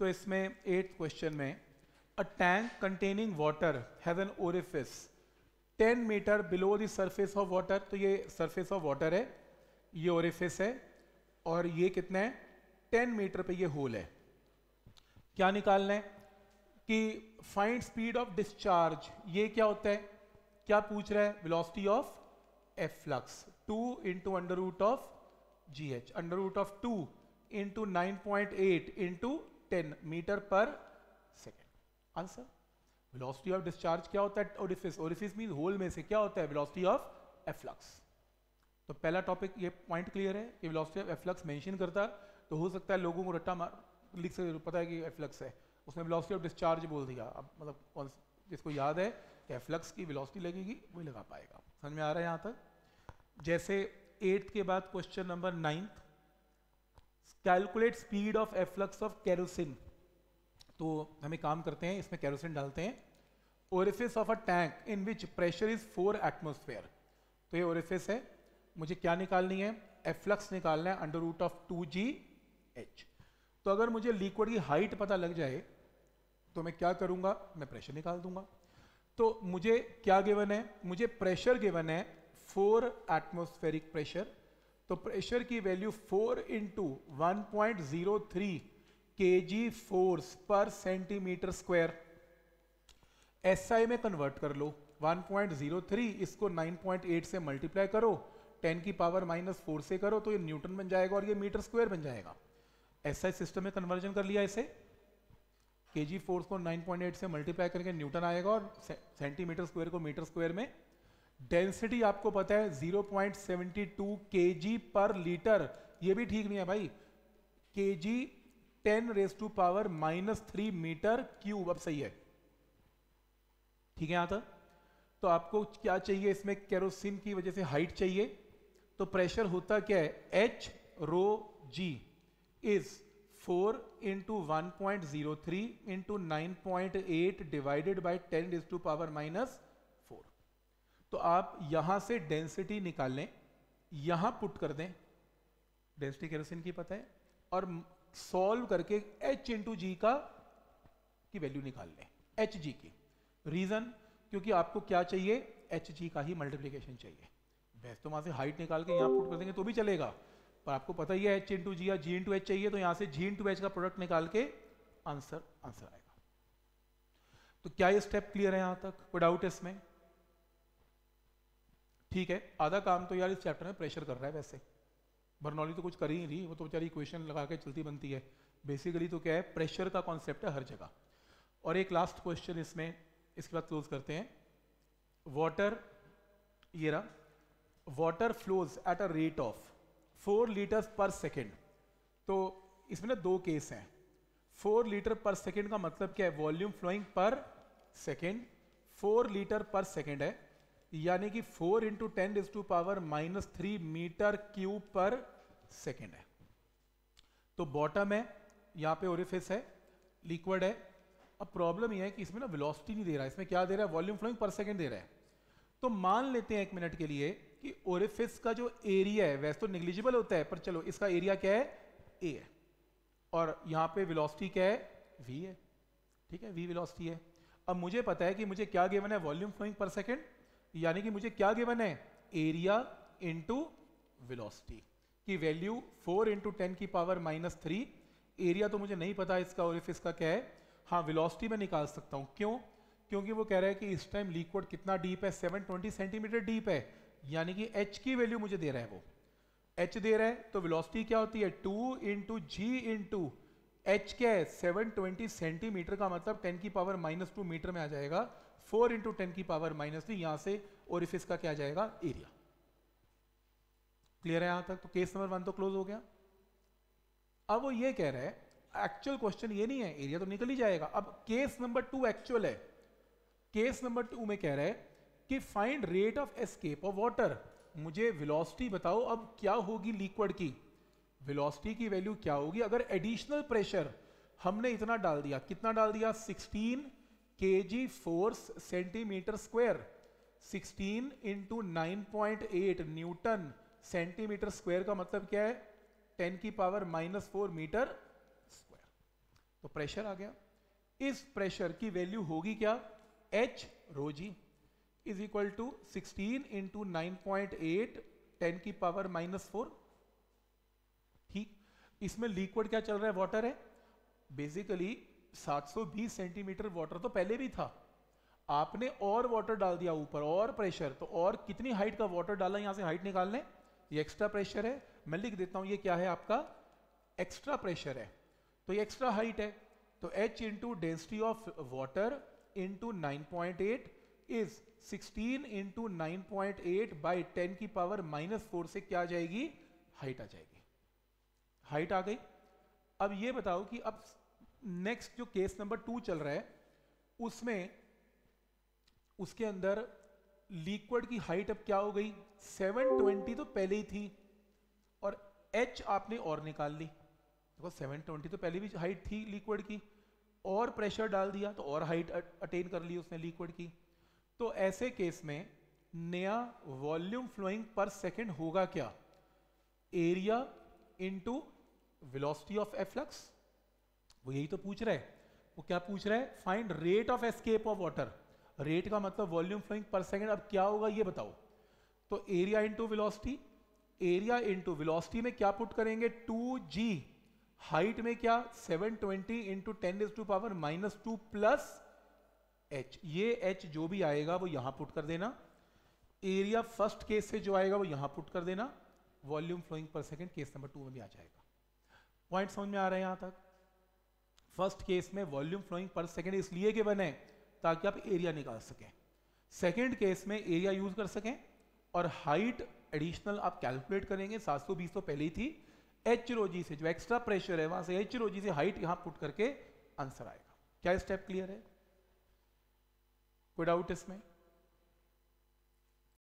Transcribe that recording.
तो इसमें eight question में a tank containing water have an orifice 10 metre below the surface of water तो ये सरफेस ऑफ़ वाटर है, ये ओरिफिस है, और ये कितना है? 10 मीटर पे ये होल है। क्या निकालना है? कि फाइंड स्पीड ऑफ़ डिस्चार्ज ये क्या होता है? क्या पूछ रहा है? Velocity of efflux two into under root of g h under root of two into nine point eight into ten metre पर second answer velocity of discharge क्या होता है? ओरिफिस ओरिफिस मीन होल में से क्या होता है? वेलोसिटी ऑफ़ एफ़ फ्लक्स तो पहला टॉपिक ये पॉइंट क्लियर है कि velocity of efflux mention करता तो हो सकता है लोगों को रट्टा मार, लिख से पता है कि एफ़ फ्लक्स है। उसने वेलोसिटी ऑफ़ डिस्चार्ज बोल दिया। अब मतलब जिसको याद है कि एफ़ फ्लक्स की वेलोसिटी लगेगी, वही लगा पाएगा। समझ में आ रहा है यहाँ तक? जैसे एट्थ के बाद question number ninth calculate speed of efflux of kerosene तो हमें काम करते हैं, इसमें कैरोसिन डालते हैं। Orifice of a tank in which pressure is four atmosphere तो ये ओरिफिस है। मुझे क्या निकालनी है? एफ्लक्स निकालना है under root of two g h तो अगर मुझे लिक्विड की हाइट पता लग जाए तो मैं क्या करूँगा? मैं प्रेशर निकाल दूँगा। तो मुझे क्या गिवन है? मुझे प्रेशर गिवन है फोर एटमोस्फेरिक प्रेशर तो प्रेशर की value four into one point zero three k g force per centimetre square. S I में कन्वर्ट कर लो। 1.03 इसको 9.8 से मल्टीप्लाई करो। 10 की पावर माइनस फोर से करो तो ये न्यूटन बन जाएगा और ये मीटर स्क्वायर बन जाएगा। एसआई सिस्टम में कन्वर्जन कर लिया इसे। के जी फोर्स को 9.8 से मल्टीप्लाई करके न्यूटन आएगा और सेंटीमीटर स्क्वायर को मीटर स्क्वायर में डेंसिटी आपको पता है 0.72 केजी पर लीटर ये भी ठीक नहीं है भाई। Kg 10 raise to power minus three metre cube अब सही है। ठीक है यहाँ तक? तो आपको क्या चाहिए? इसमें केरोसिन की वजह से हाइट चाहिए। तो प्रेशर होता क्या है? H rho g is 4 into 1.03 into 9.8 divided by 10 is to power minus 4 तो आप यहाँ से डेंसिटी निकाल लें, यहाँ पुट कर दें। डेंसिटी केरोसिन की पता है? और सॉल्व करके h इंटू जी का की वैल्यू निकाल लें। एच जी की। रीजन क्योंकि आपको क्या चाहिए? एच जी का ही मल्टीप्लीकेशन चाहिए। वैसे तो वहाँ से हाइट निकाल के यहाँ पुट कर देंगे तो भी चलेगा। पर आपको पता ही है एच इंटू जी या जी इंटू एच चाहिए तो यहाँ से जी इंटू एच का प्रोडक्ट निकाल के आंसर आंसर आएगा। तो क्या ये स्टेप क्लियर है यहाँ तक? कोई डाउट है इसमें। ठीक है, आधा काम तो यार इस चैप्टर में प्रेशर कर रहा है वैसे। बर्नौली तो कुछ कर ही नहीं रही, वो तो बेचारी इक्वेशन लगा के चलती बनती है। बेसिकली तो क्या है प्रेशर का कॉन्सेप्ट है हर जगह। और एक लास्ट क्वेश्चन इसमें, इसके बाद क्लोज करते हैं। वाटर ये रहा। Water flows at a rate of four litre per second तो इसमें ना दो केस हैं। फोर लीटर पर सेकेंड का मतलब क्या है? Volume flowing per second four litre per second है। यानी कि four into ten is to power minus three metre cube per second है। तो बॉटम है, यहाँ पे ओरिफिस है लिक्विड है। अब प्रॉब्लम यह है कि इसमें ना वेलोसिटी नहीं दे रहा है। इसमें क्या दे रहा है? वॉल्यूम फ्लोइंग पर सेकेंड दे रहा है। तो मान लेते हैं एक मिनट के लिए कि ओरिफिस का जो एरिया है, वैसे तो निग्लिजिबल होता है, पर चलो इसका एरिया क्या है? ए है। और यहाँ पे वेलोसिटी क्या है? वी है। ठीक है वी वेलोसिटी है। अब मुझे पता है कि मुझे क्या गिवन है? वॉल्यूम फ्लोइंग पर सेकेंड यानी कि मुझे क्या गिवन है? एरिया इंटू वेलोसिटी की वैल्यू फोर इंटू टेन की पावर माइनस थ्री एरिया तो मुझे नहीं पता इसका ओरिफिस का क्या है? हाँ वेलोसिटी में निकाल सकता हूँ। क्यों? क्योंकि वो कह रहा है कि इस टाइम लिक्विड कितना डीप है? 720 सेंटीमीटर डीप है। यानी कि h की वैल्यू मुझे दे रहा है वो। H दे रहा है तो वेलोसिटी क्या होती है? 2 इंटू जी इंटू एच क्या है? 720 सेंटीमीटर का मतलब 10 की पावर माइनस टू मीटर में आ जाएगा। 4 इंटू टेन की पावर माइनस थ्री यहाँ से ओरिफिस का क्या जाएगा? एरिया क्लियर है यहाँ तक? तो केस नंबर वन तो क्लोज हो गया। अब वो ये कह रहा है एक्चुअल क्वेश्चन ये नहीं है एरिया तो निकल ही जाएगा। अब केस नंबर टू एक्चुअल है। केस नंबर टू में कह रहा है कि find rate of escape of water मुझे वेलोसिटी बताओ अब क्या होगी लिक्विड की? वेलोसिटी की वैल्यू क्या होगी? अगर एडिशनल प्रेशर हमने इतना डाल दिया, कितना डाल दिया? 16 kg force centimetre square 16 into nine newton centimetre square का मतलब क्या है? 10 की power minus four metre square तो प्रेशर आ गया। इस प्रेशर की वैल्यू होगी क्या? H rho g is equal to sixteen into nine point eight ten की पावर माइनस फोर ठीक? इसमें लिक्विड क्या चल रहा है? वाटर है। बेसिकली 720 सेंटीमीटर वाटर तो पहले भी था। आपने और वाटर डाल दिया ऊपर, और प्रेशर तो और कितनी हाइट का वाटर डाला, यहाँ से हाइट निकालने? ये एक्स्ट्रा प्रेशर है। मैं लिख देता हूँ, ये क्या है आपका? एक्स्ट्रा प्रेशर है। तो ये एक्स्ट्रा हाइट है। तो H into density of water into nine point eight is 16 into nine point eight by ten की पावर माइनस फोर से क्या जाएगी? हाइट आ जाएगी। हाइट आ गई। अब ये बताओ कि अब नेक्स्ट जो केस नंबर टू चल रहा है, उसमें उसके अंदर लिक्विड की हाइट अब क्या हो गई? 720 तो पहले ही थी और एच आपने और निकाल ली। देखो 720 तो पहले भी हाइट थी लिक्विड की और प्रेशर डाल दिया तो और हाइट अटेन कर ली उसने लिक्विड की। तो ऐसे केस में नया वॉल्यूम फ्लोइंग पर सेकेंड होगा क्या? Area into velocity of efflux वो यही तो पूछ रहा है। वो क्या पूछ रहा है? Find rate of escape of water rate का मतलब वॉल्यूम फ्लोइंग पर सेकेंड अब क्या होगा ये बताओ। तो area into velocity area into velocity में क्या पुट करेंगे? टू जी हाइट में क्या? 720 twenty into ten to power minus two plus h ये एच जो भी आएगा वो यहाँ पुट कर देना। एरिया फ़र्स्ट केस से जो आएगा वो यहाँ पुट कर देना। Volume flowing per second case number two में भी आ जाएगा। पॉइंट समझ में आ रहे हैं यहाँ तक? फ़र्स्ट केस में वॉल्यूम फ्लोइंग पर सेकेंड इसलिए के बने ताकि आप एरिया निकाल सकें। सेकेंड केस में एरिया यूज़ कर सकें और हाइट एडिशनल आप कैलकुलेट करेंगे 720 तो पहले ही थी एच रोजी से जो एक्स्ट्रा प्रेशर है, वहाँ से एच रोजी से हाइट यहाँ पुट करके आंसर आएगा। क्या स्टेप क्लियर है? कोई डाउट इसमें।